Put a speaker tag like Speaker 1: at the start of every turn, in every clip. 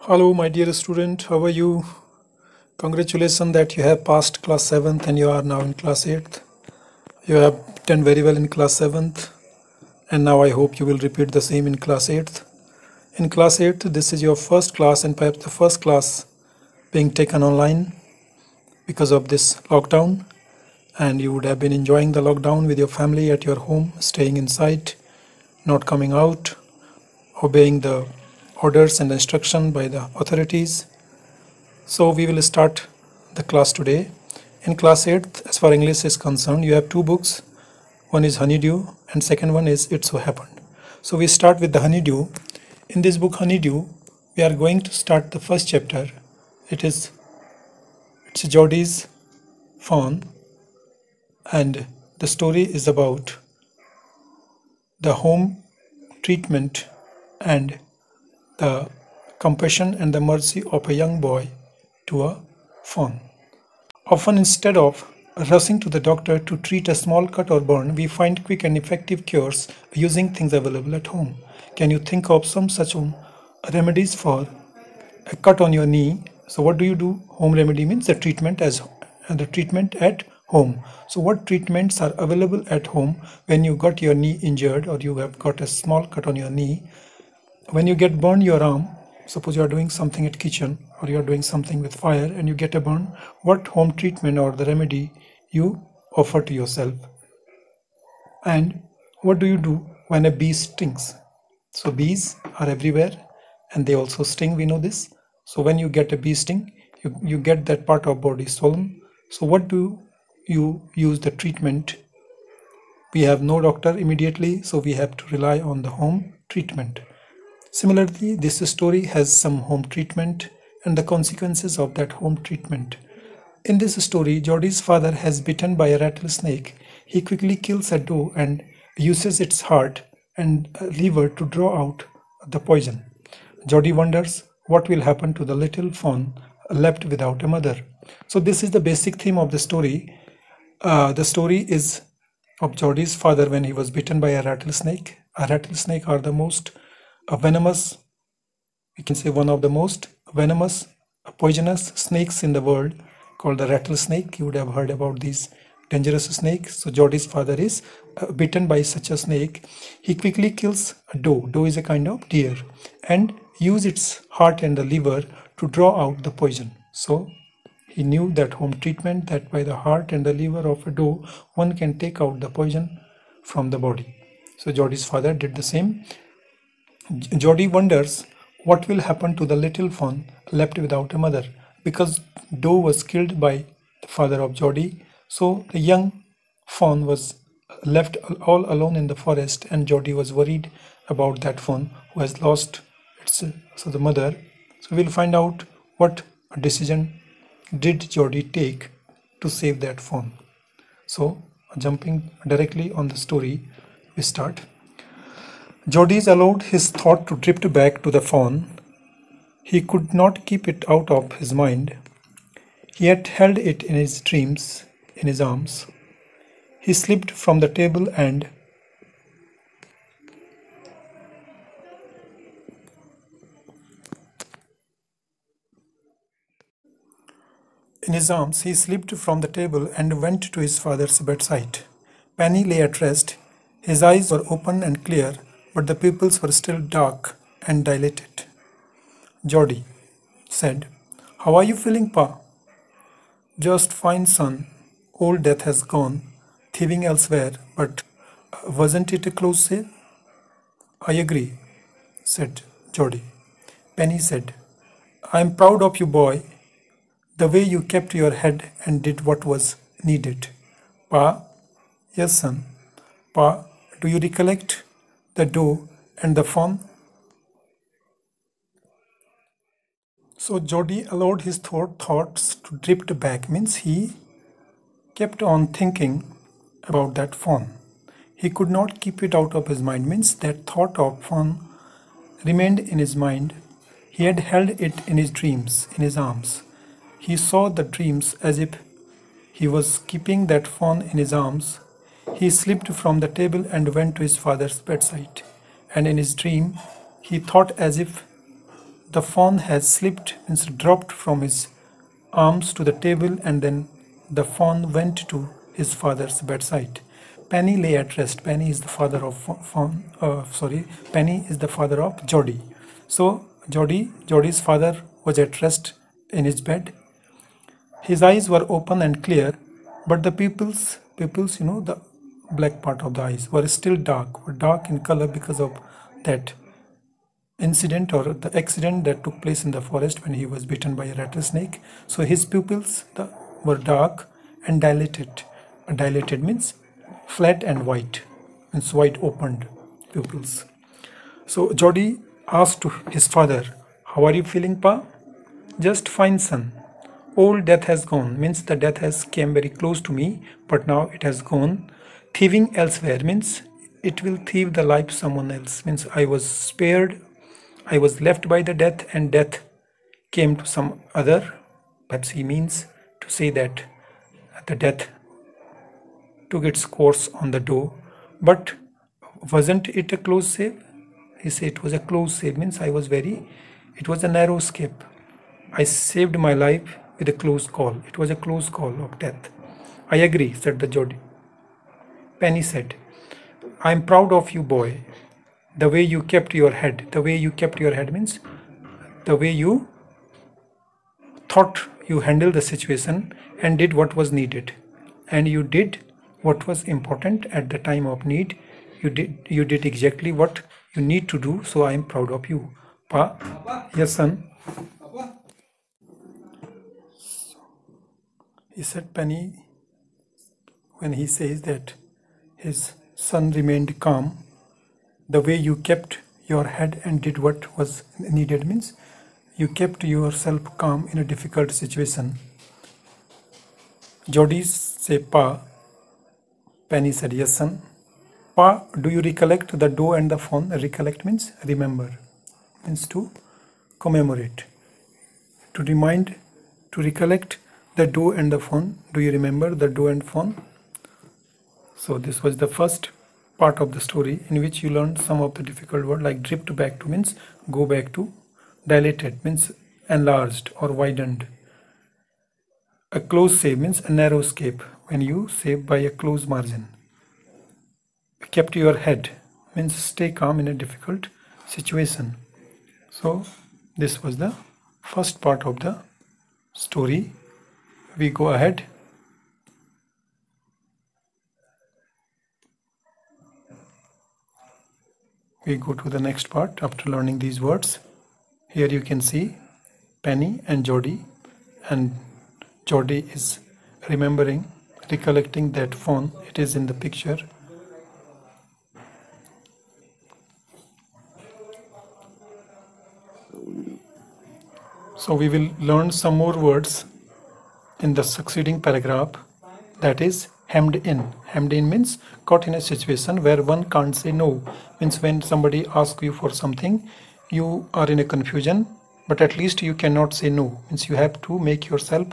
Speaker 1: Hello, my dear student. How are you? Congratulations that you have passed class 7th and you are now in class 8th. You have done very well in class 7th and now I hope you will repeat the same in class 8th. In class 8th, this is your first class and perhaps the first class being taken online because of this lockdown and you would have been enjoying the lockdown with your family at your home, staying inside, not coming out, obeying the orders and instruction by the authorities. So we will start the class today. In class 8, as far English is concerned, you have two books. One is Honeydew and second one is It So Happened. So we start with the Honeydew. In this book Honeydew, we are going to start the first chapter. It is it's Jody's fawn and the story is about the home treatment and the compassion and the mercy of a young boy to a fawn. Often, instead of rushing to the doctor to treat a small cut or burn, we find quick and effective cures using things available at home. Can you think of some such home remedies for a cut on your knee? So, what do you do? Home remedy means the treatment as the treatment at home. So, what treatments are available at home when you got your knee injured or you have got a small cut on your knee? When you get burned your arm suppose you are doing something at kitchen or you are doing something with fire and you get a burn what home treatment or the remedy you offer to yourself? And what do you do when a bee stings? So bees are everywhere and they also sting we know this. So when you get a bee sting you, you get that part of body swollen. So what do you use the treatment? We have no doctor immediately so we have to rely on the home treatment Similarly, this story has some home treatment and the consequences of that home treatment. In this story, Jody's father has bitten by a rattlesnake. He quickly kills a doe and uses its heart and liver to draw out the poison. Jody wonders what will happen to the little fawn left without a mother. So this is the basic theme of the story. Uh, the story is of Jody's father when he was bitten by a rattlesnake. A rattlesnake are the most venomous, we can say one of the most venomous, poisonous snakes in the world called the rattlesnake. You would have heard about these dangerous snakes. So Jody's father is uh, bitten by such a snake. He quickly kills a doe. Doe is a kind of deer and use its heart and the liver to draw out the poison. So he knew that home treatment that by the heart and the liver of a doe one can take out the poison from the body. So Jody's father did the same Jody wonders what will happen to the little fawn left without a mother because Doe was killed by the father of Jody. So the young fawn was left all alone in the forest and Jody was worried about that fawn who has lost its so the mother. So we'll find out what decision did Jody take to save that fawn. So jumping directly on the story, we start. Jody's allowed his thought to drift back to the fawn. He could not keep it out of his mind. He had held it in his dreams, in his arms. He slipped from the table and In his arms, he slipped from the table and went to his father's bedside. Penny lay at rest. His eyes were open and clear, but the pupils were still dark and dilated. Jody said, How are you feeling, Pa? Just fine, son. Old death has gone, thieving elsewhere, but uh, wasn't it a close sale? I agree, said Jody. Penny said, I am proud of you, boy, the way you kept your head and did what was needed. Pa, yes, son. Pa, do you recollect the doe and the fawn. So Jody allowed his thought, thoughts to drift back, means he kept on thinking about that fawn. He could not keep it out of his mind, means that thought of fawn remained in his mind. He had held it in his dreams, in his arms. He saw the dreams as if he was keeping that fawn in his arms he slipped from the table and went to his father's bedside. And in his dream, he thought as if The fawn had slipped, means dropped from his arms to the table, and then the fawn went to his father's bedside. Penny lay at rest. Penny is the father of fawn. Uh, sorry, Penny is the father of Jody. So Jody, Jody's father was at rest in his bed. His eyes were open and clear, but the pupils, pupils, you know, the black part of the eyes were still dark, were dark in color because of that incident or the accident that took place in the forest when he was bitten by a rattlesnake. So his pupils the, were dark and dilated. Dilated means flat and white, means wide opened pupils. So Jody asked his father, How are you feeling, Pa? Just fine, son. Old death has gone, means the death has came very close to me, but now it has gone. Thieving elsewhere means it will thieve the life of someone else, means I was spared, I was left by the death, and death came to some other. Perhaps he means to say that the death took its course on the door, but wasn't it a close save? He said it was a close save, means I was very, it was a narrow escape. I saved my life with a close call. It was a close call of death. I agree, said the Jody. Penny said, I am proud of you, boy. The way you kept your head. The way you kept your head means the way you thought you handled the situation and did what was needed. And you did what was important at the time of need. You did you did exactly what you need to do, so I am proud of you. Pa, yes, son. He said, Penny, when he says that his son remained calm, the way you kept your head and did what was needed means you kept yourself calm in a difficult situation. Jody said, Pa. Penny said, Yes, son. Pa, do you recollect the doe and the fawn? Recollect means remember, means to commemorate, to remind, to recollect the doe and the phone. Do you remember the doe and fawn? So this was the first part of the story in which you learned some of the difficult word like drift back to means go back to dilated means enlarged or widened. A close save means a narrow escape when you save by a close margin. Kept your head means stay calm in a difficult situation. So this was the first part of the story we go ahead we go to the next part after learning these words. Here you can see Penny and Jody. And Jody is remembering recollecting that phone. It is in the picture. So we will learn some more words in the succeeding paragraph. That is hemmed in. Hemmed in means caught in a situation where one can't say no. Means when somebody asks you for something you are in a confusion but at least you cannot say no. Means you have to make yourself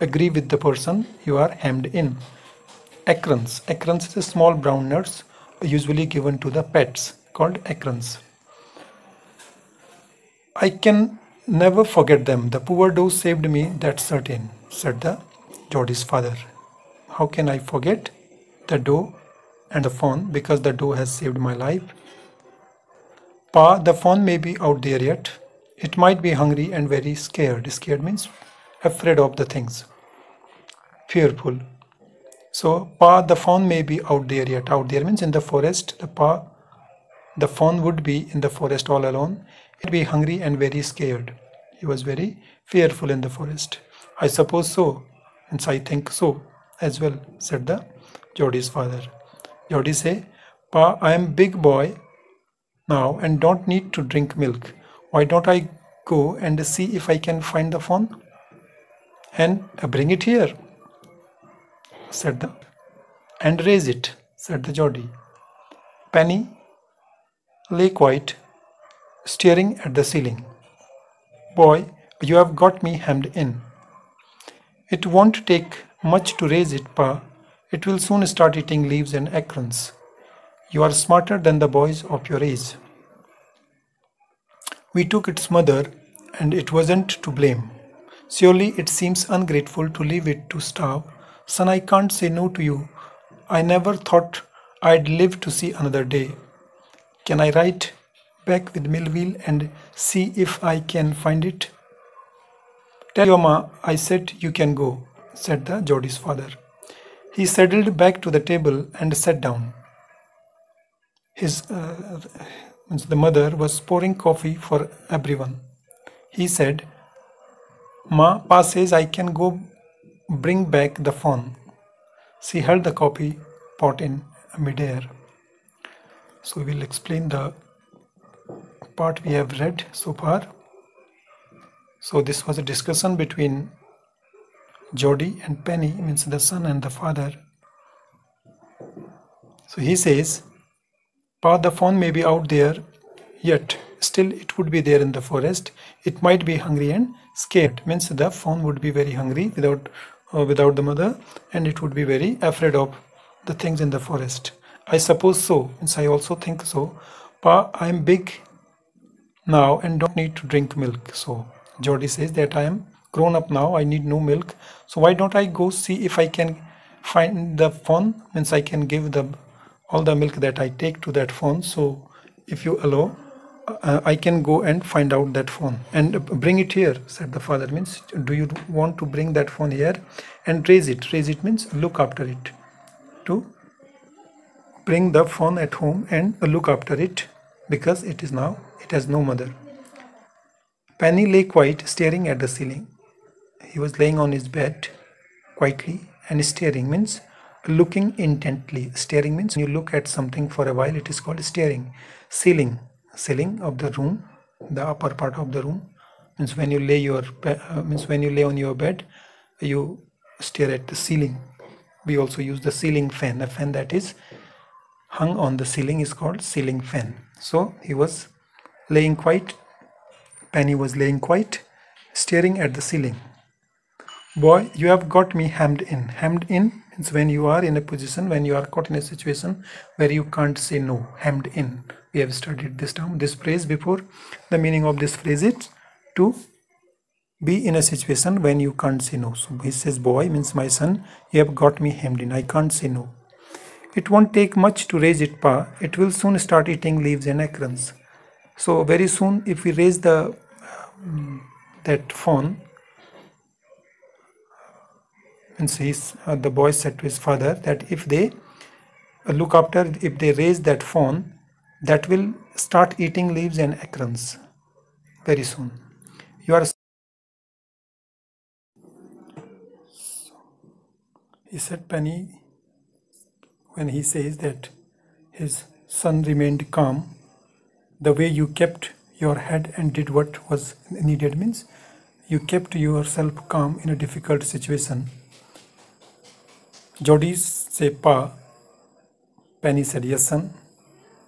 Speaker 1: agree with the person you are hemmed in. Acorns acorns is small brown nuts usually given to the pets called acorns i can never forget them. The poor doe saved me that's certain said the Jody's father. How can I forget the doe and the fawn because the doe has saved my life? Pa, the fawn may be out there yet. It might be hungry and very scared. Scared means afraid of the things. Fearful. So, Pa, the fawn may be out there yet. Out there means in the forest. The Pa, the fawn would be in the forest all alone. He'd be hungry and very scared. He was very fearful in the forest. I suppose so, and I think so as well, said the Jody's father. Jody say, Pa, I am big boy now and don't need to drink milk. Why don't I go and see if I can find the phone And uh, bring it here, said the and raise it, said the Jody. Penny lay quiet, staring at the ceiling. Boy, you have got me hemmed in. It won't take much to raise it, Pa. It will soon start eating leaves and acorns. You are smarter than the boys of your age. We took its mother and it wasn't to blame. Surely it seems ungrateful to leave it to starve. Son, I can't say no to you. I never thought I'd live to see another day. Can I write back with Mill-wheel and see if I can find it? Tell your ma I said you can go, said the Jody's father. He settled back to the table and sat down. His uh, the mother was pouring coffee for everyone. He said, Ma, Pa says I can go bring back the phone. She held the coffee pot in midair. So we will explain the part we have read so far. So this was a discussion between Jody and Penny, means the son and the father. So he says, Pa, the phone may be out there, yet still it would be there in the forest. It might be hungry and scared. Means the fawn would be very hungry without uh, without the mother, and it would be very afraid of the things in the forest. I suppose so. Means I also think so. Pa, I am big now and don't need to drink milk. So Jody says that I am grown up now. I need no milk. So why don't I go see if I can find the fawn? Means I can give the all the milk that I take to that fawn. So if you allow, uh, I can go and find out that phone and bring it here, said the father. Means, do you want to bring that phone here and raise it? Raise it means look after it. To bring the phone at home and look after it because it is now, it has no mother. Penny lay quiet, staring at the ceiling. He was laying on his bed quietly and staring means looking intently. Staring means you look at something for a while, it is called staring. Ceiling. Ceiling of the room the upper part of the room. Means when you lay your uh, means when you lay on your bed you stare at the ceiling. We also use the ceiling fan. A fan that is hung on the ceiling is called ceiling fan. So he was laying quite penny was laying quite staring at the ceiling boy you have got me hemmed in. Hemmed in means when you are in a position when you are caught in a situation where you can't say no. Hemmed in. We have studied this term this phrase before. The meaning of this phrase is to be in a situation when you can't say no. So he says boy means my son you have got me hemmed in. I can't say no. It won't take much to raise it pa. It will soon start eating leaves and acorns. So very soon if we raise the um, that fawn and says uh, the boy said to his father that if they uh, look after if they raise that fawn that will start eating leaves and acorns very soon. You are he said Penny when he says that his son remained calm the way you kept your head and did what was needed means you kept yourself calm in a difficult situation. Jody said Pa. Penny said yes son.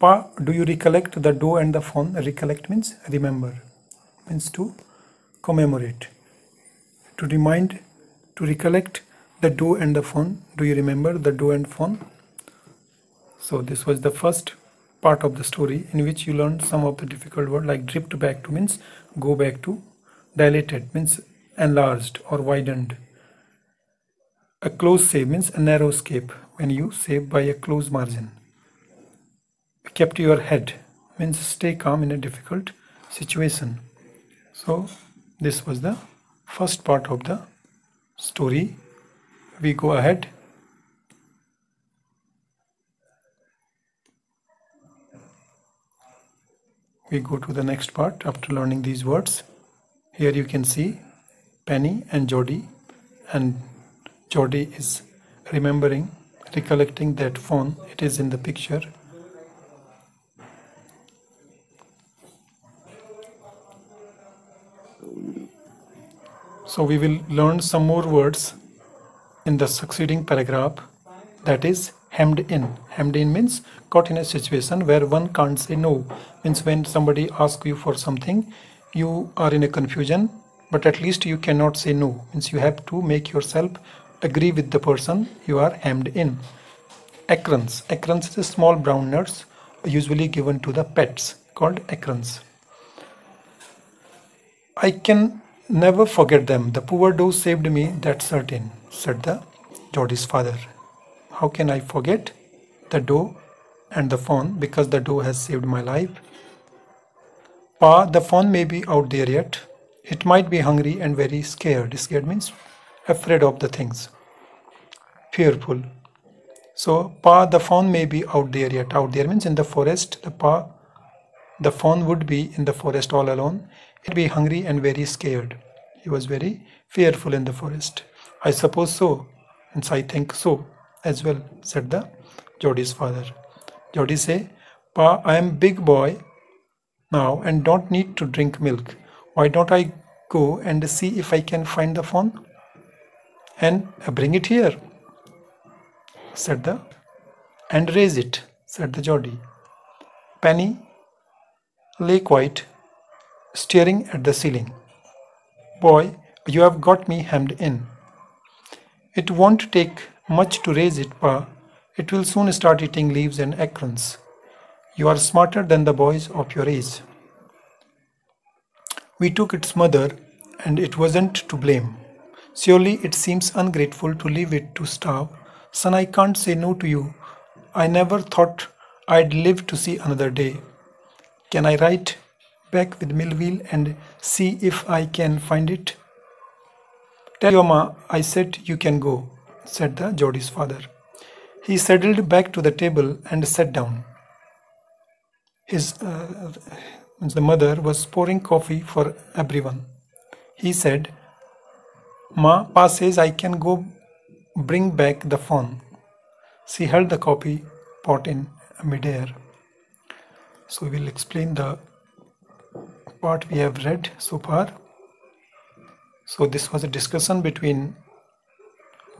Speaker 1: Pa, do you recollect the doe and the phone? Recollect means remember, means to commemorate. To remind, to recollect the doe and the phone. Do you remember the doe and phone? So this was the first part of the story in which you learned some of the difficult word like drift back to means go back to dilated means enlarged or widened a close save means a narrow escape. When you save by a close margin kept your head means stay calm in a difficult situation. So this was the first part of the story. We go ahead. We go to the next part after learning these words. Here you can see Penny and Jody and Jody is remembering recollecting that phone it is in the picture So we will learn some more words in the succeeding paragraph that is hemmed in. Hemmed in means caught in a situation where one can't say no. Means when somebody asks you for something, you are in a confusion, but at least you cannot say no. Means you have to make yourself agree with the person you are hemmed in. Acorns. Acorns is small brown nuts usually given to the pets called acorns. I can never forget them. The poor doe saved me, that's certain, said the Jody's father. How can I forget the doe and the fawn because the doe has saved my life? Pa, the fawn may be out there yet. It might be hungry and very scared. Scared means afraid of the things. Fearful. So, Pa, the fawn may be out there yet. Out there means in the forest. The Pa, the fawn would be in the forest all alone. He'd be hungry and very scared. He was very fearful in the forest. I suppose so. And I think so as well, said the Jody's father. Jody say, Pa, I am big boy now and don't need to drink milk. Why don't I go and see if I can find the fawn? And bring it here said the and raise it, said the Jody. Penny lay quiet, staring at the ceiling. Boy, you have got me hemmed in. It won't take much to raise it, Pa. It will soon start eating leaves and acorns. You are smarter than the boys of your age. We took its mother, and it wasn't to blame. Surely it seems ungrateful to leave it to starve Son, I can't say no to you. I never thought I'd live to see another day. Can I write back with Mill-wheel and see if I can find it? Tell your ma I said you can go, said the Jody's father. He settled back to the table and sat down. His uh, the mother was pouring coffee for everyone. He said, Ma, Pa says I can go Bring back the phone. She held the coffee pot in midair. So we will explain the part we have read so far. So this was a discussion between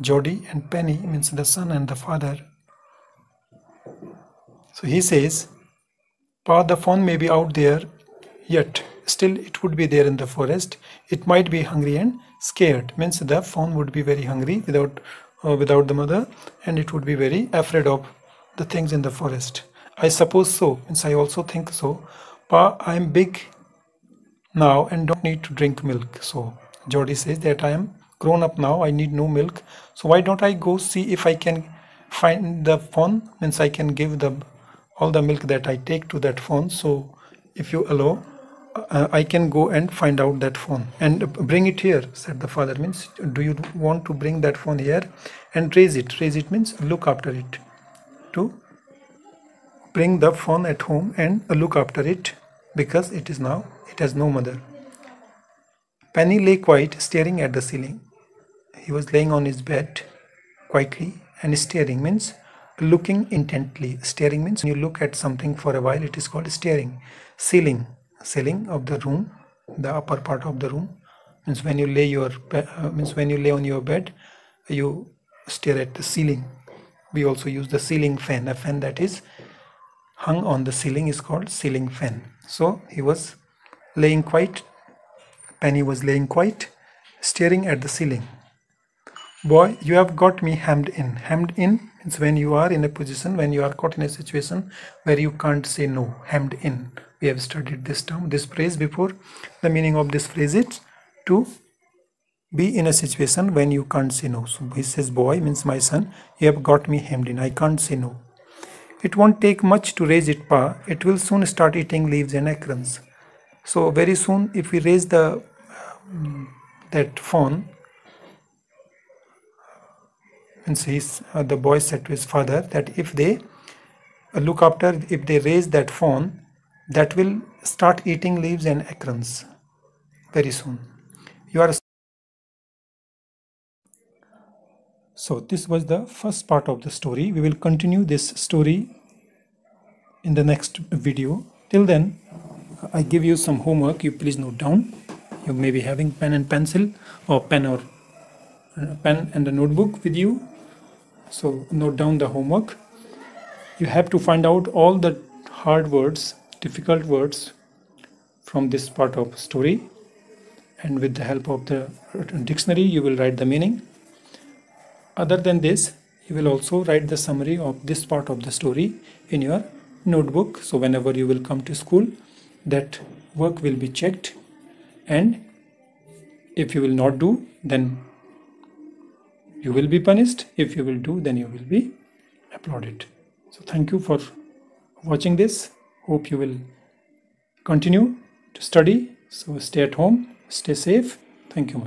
Speaker 1: Jody and Penny, means the son and the father. So he says, Pa, the phone may be out there, yet still it would be there in the forest. It might be hungry and scared. Means the fawn would be very hungry without uh, without the mother and it would be very afraid of the things in the forest. I suppose so, means I also think so. Pa, I am big now and don't need to drink milk. So Jody says that I am grown up now, I need no milk. So why don't I go see if I can find the fawn, means I can give the all the milk that I take to that fawn. So if you allow, uh, I can go and find out that phone and bring it here said the father. Means do you want to bring that phone here and raise it? Raise it means look after it. To bring the phone at home and look after it because it is now it has no mother. Penny lay quiet staring at the ceiling. He was laying on his bed quietly and staring means looking intently. Staring means when you look at something for a while it is called staring. Ceiling ceiling of the room the upper part of the room. Means when you lay your uh, means when you lay on your bed you stare at the ceiling. We also use the ceiling fan. A fan that is hung on the ceiling is called ceiling fan. So he was laying quite penny was laying quite staring at the ceiling boy you have got me hemmed in. Hemmed in means when you are in a position when you are caught in a situation where you can't say no. Hemmed in. We have studied this term this phrase before. The meaning of this phrase is to be in a situation when you can't say no. So he says boy means my son you have got me hemmed in. I can't say no. It won't take much to raise it pa. It will soon start eating leaves and acorns. So very soon if we raise the um, that fawn means he's uh, the boy said to his father that if they uh, look after if they raise that fawn that will start eating leaves and acorns very soon. You are so this was the first part of the story. We will continue this story in the next video. Till then, I give you some homework. You please note down. You may be having pen and pencil or pen or uh, pen and a notebook with you. So note down the homework. You have to find out all the hard words difficult words from this part of story and with the help of the dictionary you will write the meaning other than this you will also write the summary of this part of the story in your notebook so whenever you will come to school that work will be checked and if you will not do then you will be punished. If you will do then you will be applauded. So thank you for watching this. Hope you will continue to study. So stay at home stay safe. Thank you